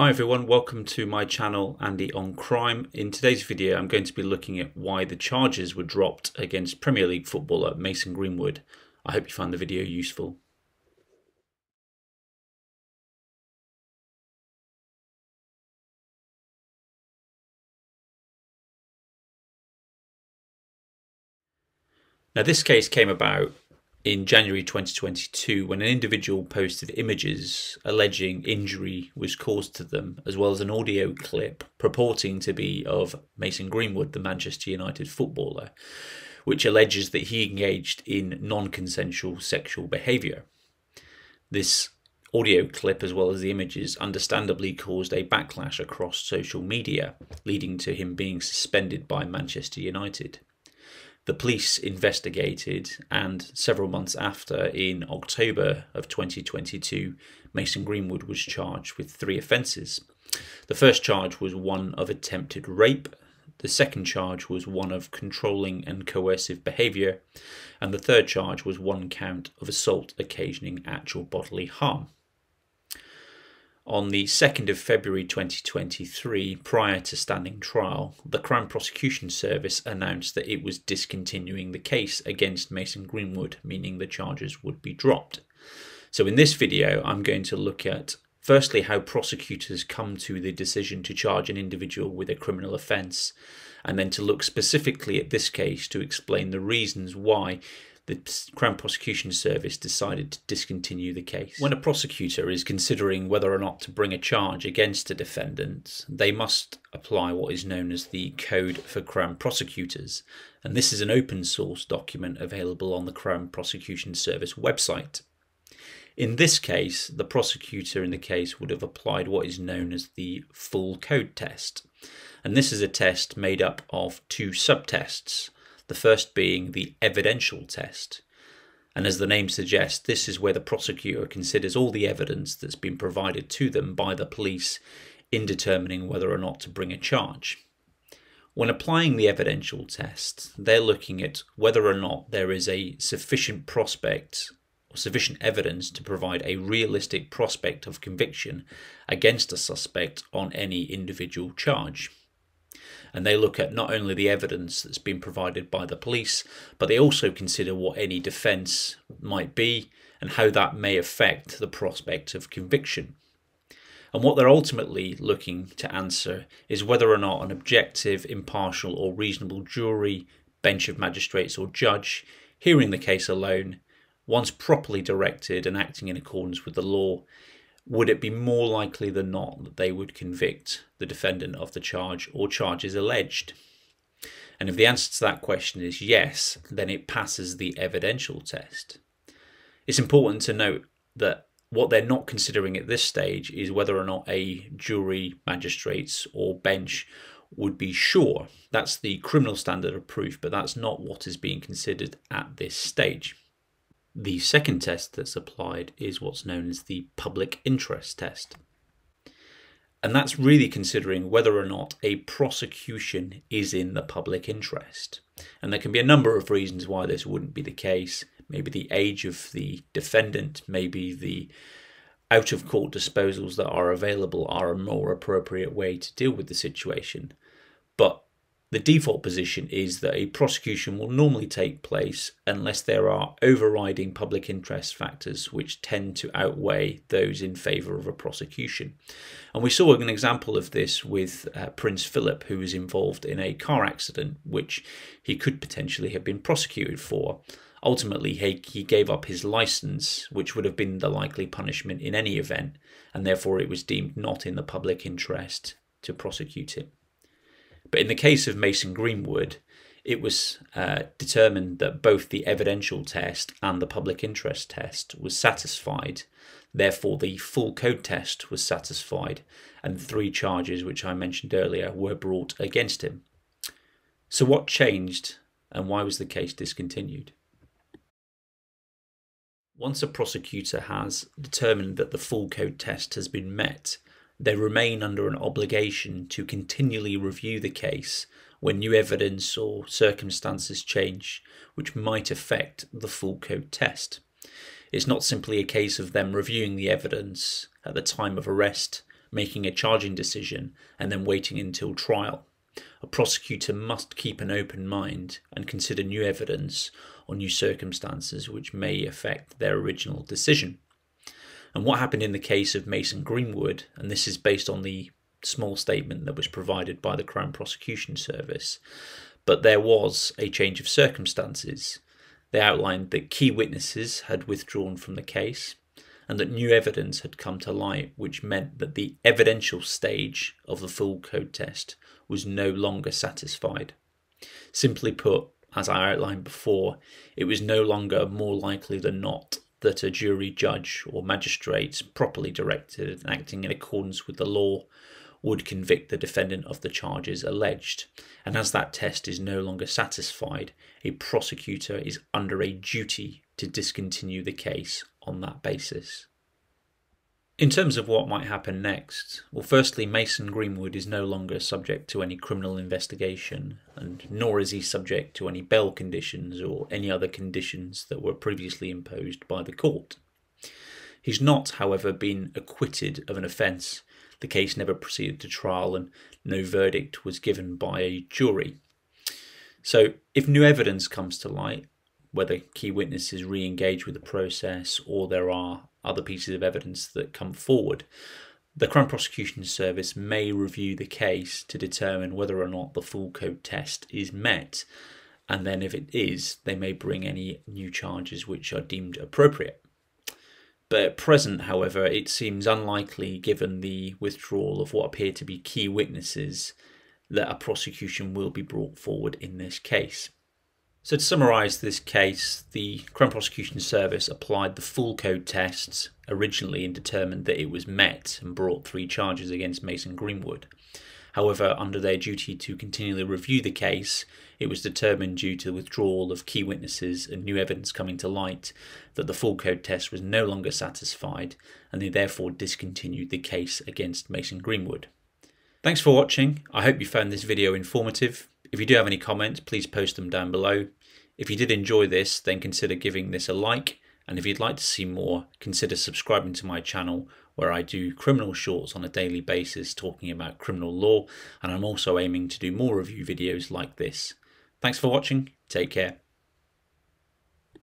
Hi everyone, welcome to my channel Andy on Crime. In today's video I'm going to be looking at why the charges were dropped against Premier League footballer Mason Greenwood. I hope you find the video useful. Now this case came about in January 2022 when an individual posted images alleging injury was caused to them, as well as an audio clip purporting to be of Mason Greenwood, the Manchester United footballer, which alleges that he engaged in non consensual sexual behaviour. This audio clip, as well as the images, understandably caused a backlash across social media, leading to him being suspended by Manchester United. The police investigated, and several months after, in October of 2022, Mason Greenwood was charged with three offences. The first charge was one of attempted rape, the second charge was one of controlling and coercive behaviour, and the third charge was one count of assault occasioning actual bodily harm. On the 2nd of February 2023, prior to standing trial, the Crown Prosecution Service announced that it was discontinuing the case against Mason Greenwood, meaning the charges would be dropped. So, in this video, I'm going to look at firstly how prosecutors come to the decision to charge an individual with a criminal offence, and then to look specifically at this case to explain the reasons why the Crown Prosecution Service decided to discontinue the case. When a prosecutor is considering whether or not to bring a charge against a defendant, they must apply what is known as the Code for Crown Prosecutors, and this is an open source document available on the Crown Prosecution Service website. In this case, the prosecutor in the case would have applied what is known as the full code test. And this is a test made up of two subtests the first being the evidential test. And as the name suggests, this is where the prosecutor considers all the evidence that's been provided to them by the police in determining whether or not to bring a charge. When applying the evidential test, they're looking at whether or not there is a sufficient prospect or sufficient evidence to provide a realistic prospect of conviction against a suspect on any individual charge and they look at not only the evidence that's been provided by the police, but they also consider what any defence might be and how that may affect the prospect of conviction. And what they're ultimately looking to answer is whether or not an objective, impartial, or reasonable jury, bench of magistrates, or judge hearing the case alone, once properly directed and acting in accordance with the law, would it be more likely than not that they would convict the defendant of the charge or charges alleged? And if the answer to that question is yes, then it passes the evidential test. It's important to note that what they're not considering at this stage is whether or not a jury, magistrates, or bench would be sure. That's the criminal standard of proof, but that's not what is being considered at this stage. The second test that's applied is what's known as the public interest test. And that's really considering whether or not a prosecution is in the public interest. And there can be a number of reasons why this wouldn't be the case. Maybe the age of the defendant, maybe the out of court disposals that are available are a more appropriate way to deal with the situation. But the default position is that a prosecution will normally take place unless there are overriding public interest factors which tend to outweigh those in favour of a prosecution. And we saw an example of this with uh, Prince Philip, who was involved in a car accident which he could potentially have been prosecuted for. Ultimately, he, he gave up his licence, which would have been the likely punishment in any event, and therefore it was deemed not in the public interest to prosecute him. But in the case of Mason Greenwood, it was uh, determined that both the evidential test and the public interest test was satisfied. Therefore, the full code test was satisfied, and three charges, which I mentioned earlier, were brought against him. So, what changed, and why was the case discontinued? Once a prosecutor has determined that the full code test has been met, they remain under an obligation to continually review the case when new evidence or circumstances change which might affect the full code test. It's not simply a case of them reviewing the evidence at the time of arrest, making a charging decision, and then waiting until trial. A prosecutor must keep an open mind and consider new evidence or new circumstances which may affect their original decision. And what happened in the case of Mason Greenwood, and this is based on the small statement that was provided by the Crown Prosecution Service, but there was a change of circumstances. They outlined that key witnesses had withdrawn from the case and that new evidence had come to light, which meant that the evidential stage of the full code test was no longer satisfied. Simply put, as I outlined before, it was no longer more likely than not that a jury, judge, or magistrate, properly directed and acting in accordance with the law, would convict the defendant of the charges alleged. And as that test is no longer satisfied, a prosecutor is under a duty to discontinue the case on that basis. In terms of what might happen next, well, firstly, Mason Greenwood is no longer subject to any criminal investigation, and nor is he subject to any bail conditions or any other conditions that were previously imposed by the court. He's not, however, been acquitted of an offence. The case never proceeded to trial, and no verdict was given by a jury. So, if new evidence comes to light, whether key witnesses re engage with the process or there are other pieces of evidence that come forward, the Crown Prosecution Service may review the case to determine whether or not the full code test is met. And then, if it is, they may bring any new charges which are deemed appropriate. But at present, however, it seems unlikely, given the withdrawal of what appear to be key witnesses, that a prosecution will be brought forward in this case. So, to summarise this case, the Crown Prosecution Service applied the full code tests originally and determined that it was met and brought three charges against Mason Greenwood. However, under their duty to continually review the case, it was determined due to the withdrawal of key witnesses and new evidence coming to light that the full code test was no longer satisfied and they therefore discontinued the case against Mason Greenwood. Thanks for watching. I hope you found this video informative. If you do have any comments, please post them down below. If you did enjoy this, then consider giving this a like. And if you'd like to see more, consider subscribing to my channel where I do criminal shorts on a daily basis talking about criminal law. And I'm also aiming to do more review videos like this. Thanks for watching. Take care.